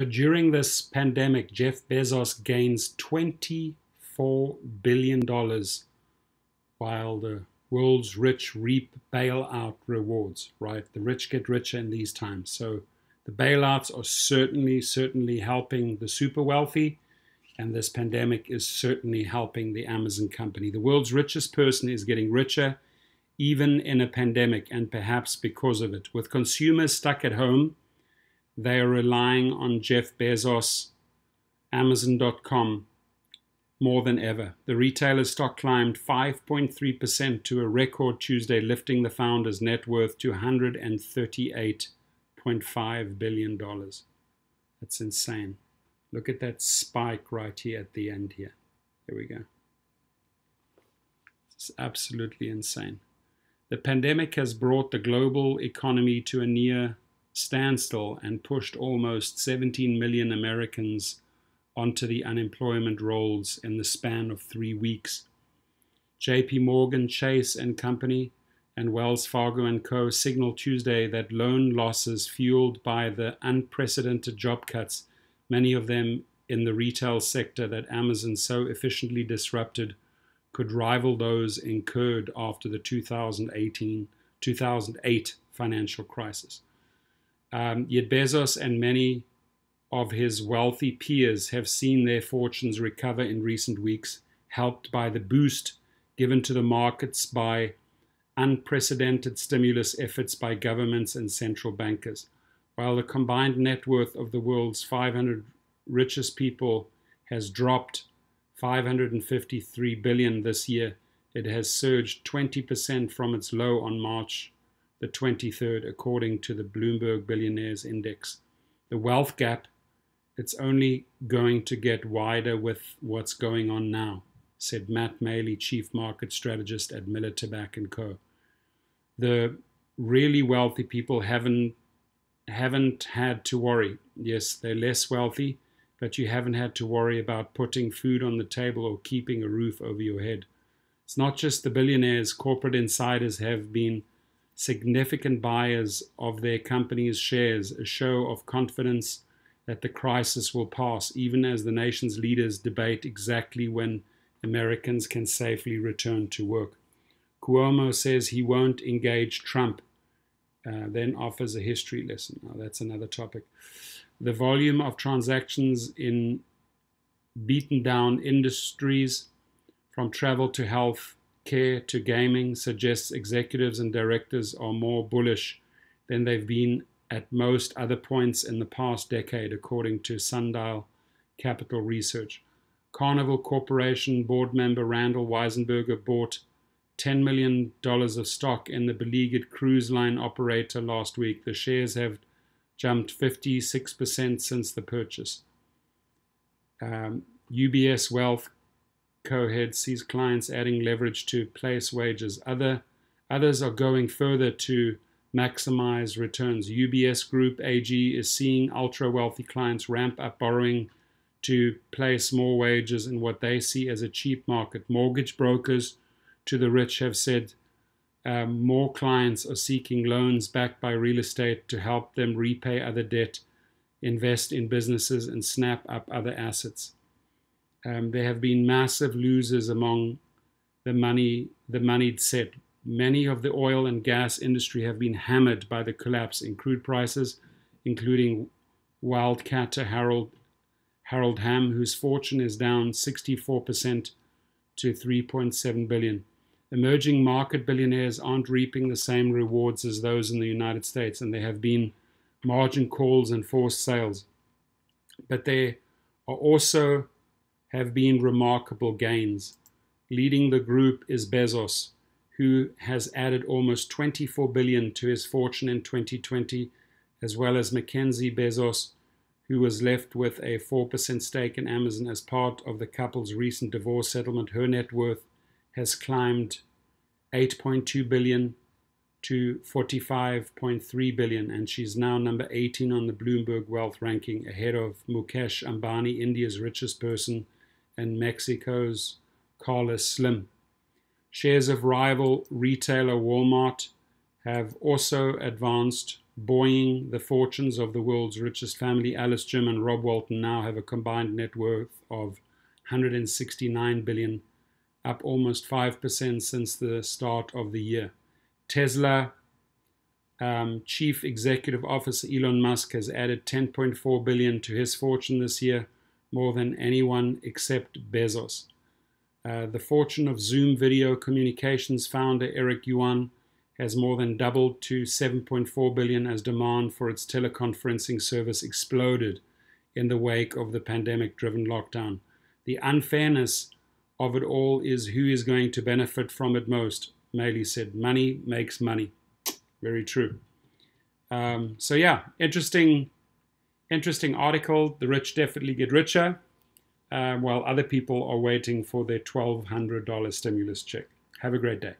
During this pandemic, Jeff Bezos gains $24 billion while the world's rich reap bailout rewards, right? The rich get richer in these times. So the bailouts are certainly, certainly helping the super wealthy, and this pandemic is certainly helping the Amazon company. The world's richest person is getting richer even in a pandemic, and perhaps because of it. With consumers stuck at home, they are relying on Jeff Bezos, Amazon.com more than ever. The retailer's stock climbed 5.3% to a record Tuesday, lifting the founder's net worth to $138.5 billion. That's insane. Look at that spike right here at the end here. There we go. It's absolutely insane. The pandemic has brought the global economy to a near standstill and pushed almost 17 million Americans onto the unemployment rolls in the span of three weeks. JP Morgan Chase and Company and Wells Fargo and Co signaled Tuesday that loan losses fueled by the unprecedented job cuts, many of them in the retail sector that Amazon so efficiently disrupted, could rival those incurred after the 2018 2008 financial crisis. Um, yet Bezos and many of his wealthy peers have seen their fortunes recover in recent weeks, helped by the boost given to the markets by unprecedented stimulus efforts by governments and central bankers. While the combined net worth of the world's 500 richest people has dropped 553 billion this year, it has surged 20% from its low on March the 23rd, according to the Bloomberg Billionaires Index. The wealth gap, it's only going to get wider with what's going on now, said Matt Maley, Chief Market Strategist at Miller Tabak & Co. The really wealthy people haven't haven't had to worry. Yes, they're less wealthy, but you haven't had to worry about putting food on the table or keeping a roof over your head. It's not just the billionaires, corporate insiders have been significant buyers of their company's shares, a show of confidence that the crisis will pass, even as the nation's leaders debate exactly when Americans can safely return to work. Cuomo says he won't engage Trump, uh, then offers a history lesson. Now, that's another topic. The volume of transactions in beaten down industries, from travel to health, care to gaming suggests executives and directors are more bullish than they've been at most other points in the past decade, according to Sundial Capital Research. Carnival Corporation board member Randall Weisenberger bought $10 million of stock in the beleaguered cruise line operator last week. The shares have jumped 56% since the purchase. Um, UBS Wealth co-head sees clients adding leverage to place wages. Other, others are going further to maximize returns. UBS Group AG is seeing ultra wealthy clients ramp up borrowing to place more wages in what they see as a cheap market. Mortgage brokers to the rich have said um, more clients are seeking loans backed by real estate to help them repay other debt, invest in businesses, and snap up other assets. Um, there have been massive losers among the money, the moneyed set. Many of the oil and gas industry have been hammered by the collapse in crude prices, including wildcatter Harold Harold Hamm, whose fortune is down 64% to 3.7 billion. Emerging market billionaires aren't reaping the same rewards as those in the United States, and there have been margin calls and forced sales. But there are also have been remarkable gains. Leading the group is Bezos, who has added almost 24 billion to his fortune in 2020, as well as Mackenzie Bezos, who was left with a 4% stake in Amazon as part of the couple's recent divorce settlement. Her net worth has climbed 8.2 billion to 45.3 billion, and she's now number 18 on the Bloomberg Wealth ranking, ahead of Mukesh Ambani, India's richest person, and Mexico's Carlos Slim. Shares of rival retailer Walmart have also advanced buoying the fortunes of the world's richest family. Alice Jim and Rob Walton now have a combined net worth of 169 billion, up almost 5% since the start of the year. Tesla um, chief executive officer Elon Musk has added 10.4 billion to his fortune this year, more than anyone except Bezos. Uh, the fortune of Zoom Video Communications founder Eric Yuan has more than doubled to 7.4 billion as demand for its teleconferencing service exploded in the wake of the pandemic driven lockdown. The unfairness of it all is who is going to benefit from it most. Maley said, Money makes money. Very true. Um, so yeah, interesting, interesting article. The rich definitely get richer, uh, while other people are waiting for their $1,200 stimulus check. Have a great day.